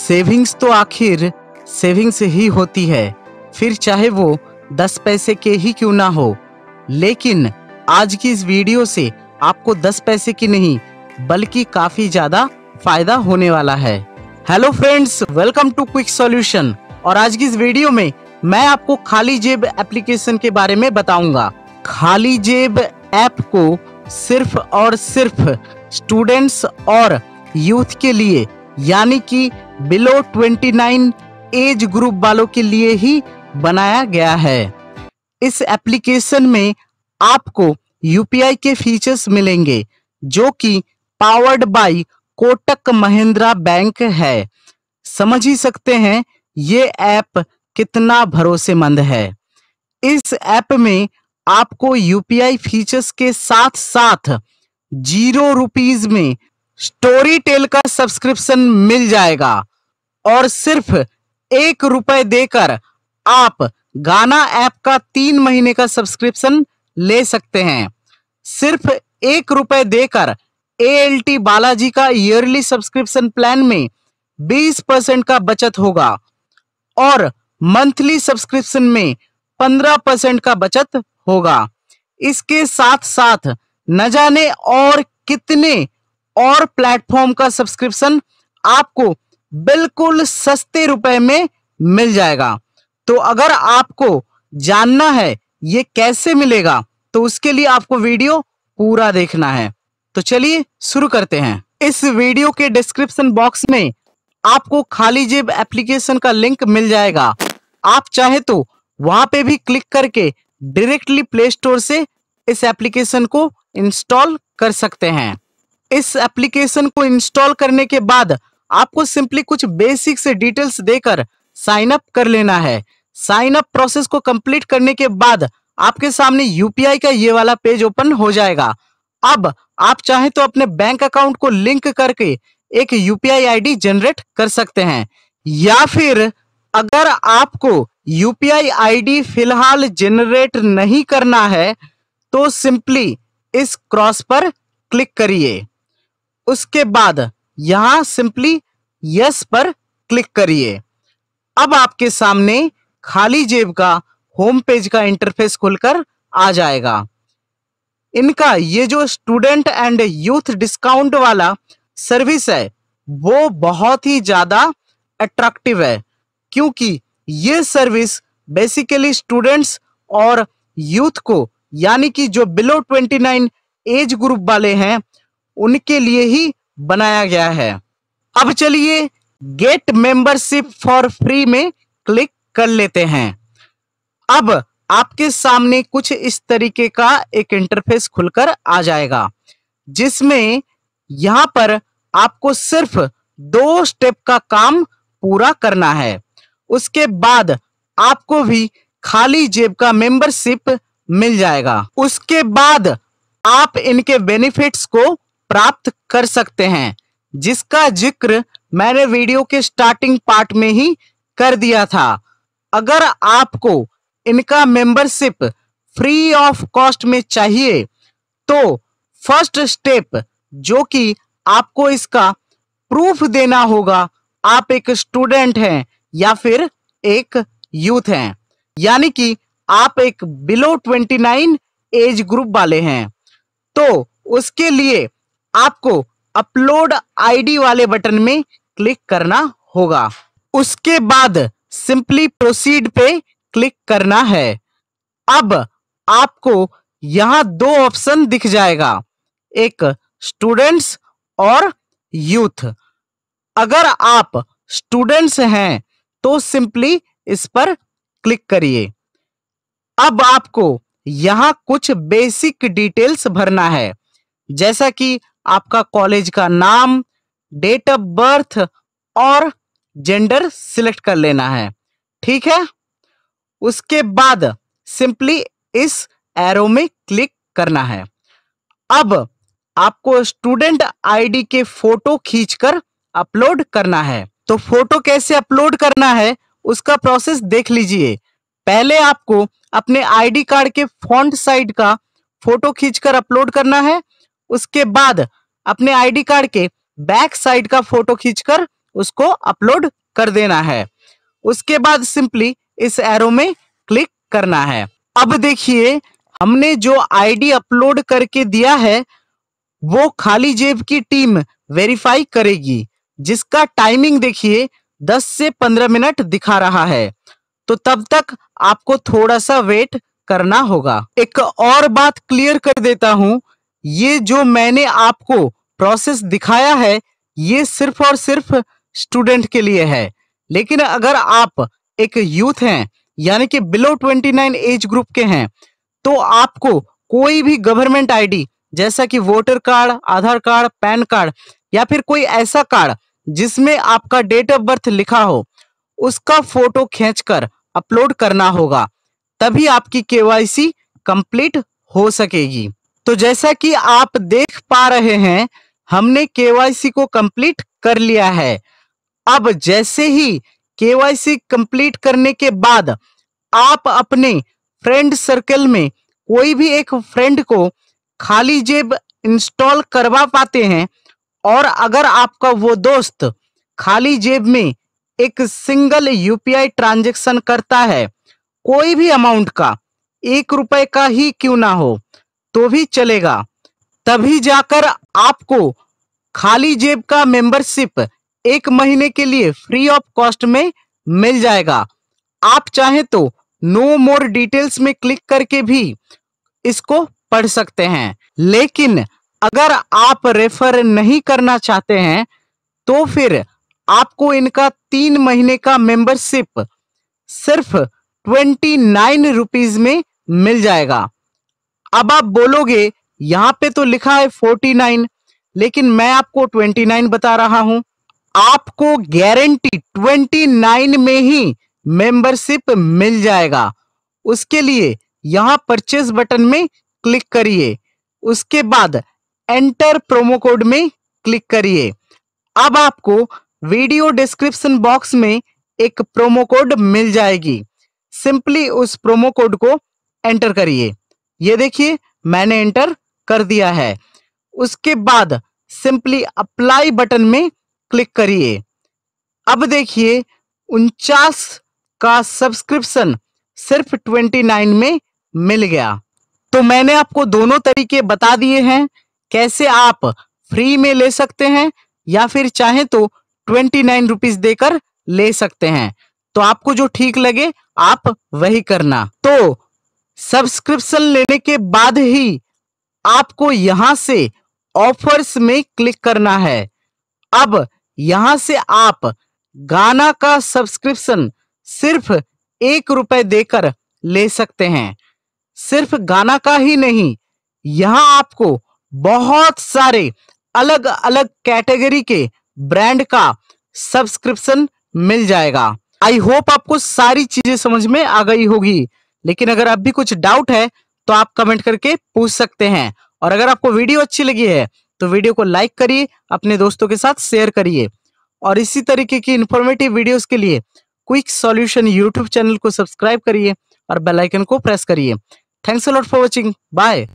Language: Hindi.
सेविंग्स तो आखिर सेविंग्स ही होती है। फिर चाहे वो दस पैसे के ही क्यों ना हो। लेकिन आज की इस वीडियो से आपको दस पैसे की नहीं, बल्कि काफ़ी ज़्यादा फ़ायदा होने वाला है। Hello friends, welcome to quick solution. और आज की इस वीडियो में मैं आपको खाली जेब एप्लीकेशन के बारे में बताऊँगा। खाली जेब ऐप को सिर्फ़ और सिर्फ़ स्टूडेंट्स और यूथ के लिए यानी कि बिलो 29 एज ग्रुप वालों के लिए ही बनाया गया है। इस एप्लीकेशन में आपको यूपीआई के फीचर्स मिलेंगे, जो कि powered by Kotak Mahindra Bank है। समझ ही सकते हैं ये ऐप कितना भरोसेमंद है। इस ऐप में आपको यूपीआई फीचर्स के साथ साथ ज़ीरो रुपीज़ में स्टोरी टेल का सब्सक्रिप्शन मिल जाएगा। और सिर्फ़ एक रुपए देकर आप गाना ऐप का तीन महीने का सब्सक्रिप्शन ले सकते हैं। सिर्फ़ एक रुपए देकर ए बालाजी का ईयरली सब्सक्रिप्शन प्लान में 20 परसेंट का बचत होगा। और मंथली सब्सक्रिप्शन में 15 परसेंट का बचत होगा। इसके साथ साथ न जाने और कितने और प्लेटफॉर्म का सब्सक्रिप्शन आपको बिल्कुल सस्ते रुपए में मिल जाएगा। तो अगर आपको जानना है ये कैसे मिलेगा तो उसके लिए आपको वीडियो पूरा देखना है। तो चलिए शुरू करते हैं। इस वीडियो के डिस्क्रिप्शन बॉक्स में आपको खाली जेब एप्लीकेशन का लिंक मिल जाएगा। आप चाहे तो वहाँ पे भी क्लिक करके डायरेक्टली प्ले स्टोर से इस एप्लीकेशन को इंस्टॉल कर सकते हैं। इस एप्लीकेशन को इंस्टॉल करने के बाद आपको सिंपली कुछ बेसिक से डिटेल्स देकर साइन अप कर लेना है। साइन अप प्रोसेस को कंप्लीट करने के बाद आपके सामने यूपीआई का ये वाला पेज ओपन हो जाएगा। अब आप चाहे तो अपने बैंक अकाउंट को लिंक करके एक यूपीआई आईडी जनरेट कर सकते हैं। या फिर अगर आपको यूपीआई आईडी फ़िलहाल जनरेट नहीं करना है तो सिंपली इस क्रॉस पर क्लिक करिए। उसके बाद यहाँ सिंपली यस पर क्लिक करिए। अब आपके सामने खाली जेब का होम पेज का इंटरफेस खुलकर आ जाएगा। इनका ये जो स्टूडेंट एंड यूथ डिस्काउंट वाला सर्विस है, वो बहुत ही ज़्यादा अट्रैक्टिव है, क्योंकि ये सर्विस बेसिकली स्टूडेंट्स और यूथ को, यानी कि जो बिलो 29 एज ग्रुप वाले हैं उनके लिए ही बनाया गया है। अब चलिए गेट मेंबरशिप फॉर फ्री में क्लिक कर लेते हैं। अब आपके सामने कुछ इस तरीके का एक इंटरफेस खुलकर आ जाएगा, जिसमें यहाँ पर आपको सिर्फ़ दो स्टेप का काम पूरा करना है। उसके बाद आपको भी खाली जेब का मेंबरशिप मिल जाएगा। उसके बाद आप इनके बेनिफिट्स को प्राप्त कर सकते हैं, जिसका ज़िक्र मैंने वीडियो के स्टार्टिंग पार्ट में ही कर दिया था। अगर आपको इनका मेंबरशिप फ्री ऑफ़ कॉस्ट में चाहिए तो फ़र्स्ट स्टेप जो कि आपको इसका प्रूफ देना होगा, आप एक स्टूडेंट हैं या फिर एक यूथ हैं, यानी कि आप एक बिलो 29 एज ग्रुप वाले हैं। तो उसके लिए आपको अपलोड आईडी वाले बटन में क्लिक करना होगा। उसके बाद सिंपली प्रोसीड पे क्लिक करना है। अब आपको यहाँ दो ऑप्शन दिख जाएगा। एक स्टूडेंट्स और यूथ अगर आप स्टूडेंट्स हैं तो सिंपली इस पर क्लिक करिए। अब आपको यहाँ कुछ बेसिक डिटेल्स भरना है। जैसा कि आपका कॉलेज का नाम डेट ऑफ़ बर्थ और जेंडर सिलेक्ट कर लेना है। ठीक है? उसके बाद सिंपली इस एरो में क्लिक करना है। अब आपको स्टूडेंट आईडी के फ़ोटो खींचकर अपलोड करना है। तो फ़ोटो कैसे अपलोड करना है, उसका प्रोसेस देख लीजिए। पहले आपको अपने आईडी कार्ड के फ्रंट साइड का फ़ोटो खींचकर अपलोड करना है। उसके बाद अपने आईडी कार्ड के बैक साइड का फ़ोटो खींचकर उसको अपलोड कर देना है। उसके बाद सिंपली इस एरो में क्लिक करना है। अब देखिए, हमने जो आईडी अपलोड करके दिया है, वो खाली जेब की टीम वेरीफाई करेगी, जिसका टाइमिंग देखिए 10 से 15 मिनट दिखा रहा है। तो तब तक आपको थोड़ा सा वेट करना होगा। एक और बात क्लियर कर देता हूँ ये जो मैंने आपको प्रोसेस दिखाया है, ये सिर्फ़ और सिर्फ़ स्टूडेंट के लिए है। लेकिन अगर आप एक यूथ हैं, यानी कि बिलो 29 एज ग्रुप के हैं तो आपको कोई भी गवर्नमेंट आईडी जैसा कि voter card Aadhaar card PAN card या फिर कोई ऐसा कार्ड जिसमें आपका डेट ऑफ़ बर्थ लिखा हो, उसका फ़ोटो खींचकर अपलोड करना होगा, तभी आपकी केवाईसी कंप्लीट हो सकेगी। तो जैसा कि आप देख पा रहे हैं, हमने केवाईसी को कंप्लीट कर लिया है। अब जैसे ही केवाईसी कंप्लीट करने के बाद आप अपने फ्रेंड सर्कल में कोई भी एक फ्रेंड को खाली जेब इंस्टॉल करवा पाते हैं और अगर आपका वो दोस्त खाली जेब में एक सिंगल यूपीआई ट्रांजैक्शन करता है, कोई भी अमाउंट का, एक रुपए का ही क्यों ना हो तो भी चलेगा। तभी जाकर आपको खाली जेब का मेंबरशिप एक महीने के लिए फ्री ऑफ़ कॉस्ट में मिल जाएगा। आप चाहें तो नो मोर डिटेल्स में क्लिक करके भी इसको पढ़ सकते हैं। लेकिन अगर आप रेफर नहीं करना चाहते हैं तो फिर आपको इनका तीन महीने का मेंबरशिप सिर्फ़ ट्वेंटी नाइन रुपीज़ में मिल जाएगा। अब आप बोलोगे, यहाँ पे तो लिखा है फोर्टी नाइन लेकिन मैं आपको ट्वेंटी नाइन बता रहा हूँ। आपको गारंटी ट्वेंटी नाइन में ही मेंबरशिप मिल जाएगा। उसके लिए यहाँ परचेज बटन में क्लिक करिए। उसके बाद एंटर प्रोमो कोड में क्लिक करिए। अब आपको वीडियो डिस्क्रिप्शन बॉक्स में एक प्रोमो कोड मिल जाएगी। सिंपली उस प्रोमो कोड को एंटर करिए। ये देखिए, मैंने एंटर कर दिया है। उसके बाद सिंपली अप्लाई बटन में क्लिक करिए। अब देखिए, उनचास का सब्सक्रिप्शन सिर्फ़ ट्वेंटी नाइन में मिल गया। तो मैंने आपको दोनों तरीके बता दिए हैं, कैसे आप फ्री में ले सकते हैं या फिर चाहे तो ट्वेंटी नाइन रुपीज़ देकर ले सकते हैं। तो आपको जो ठीक लगे, आप वही करना। तो सब्सक्रिप्शन लेने के बाद ही आपको यहाँ से ऑफर्स में क्लिक करना है। अब यहाँ से आप गाना का सब्सक्रिप्शन सिर्फ़ एक रुपए देकर ले सकते हैं। सिर्फ़ गाना का ही नहीं, यहाँ आपको बहुत सारे अलग अलग कैटेगरी के ब्रांड का सब्सक्रिप्शन मिल जाएगा। आई होप आपको सारी चीज़ें समझ में आ गई होगी। लेकिन अगर अब भी कुछ डाउट है तो आप कमेंट करके पूछ सकते हैं। और अगर आपको वीडियो अच्छी लगी है तो वीडियो को लाइक करिए, अपने दोस्तों के साथ शेयर करिए। और इसी तरीके की इंफॉर्मेटिव वीडियोस के लिए क्विक सॉल्यूशन यूट्यूब चैनल को सब्सक्राइब करिए और बेल आइकन को प्रेस करिए। Thanks lot for watching bye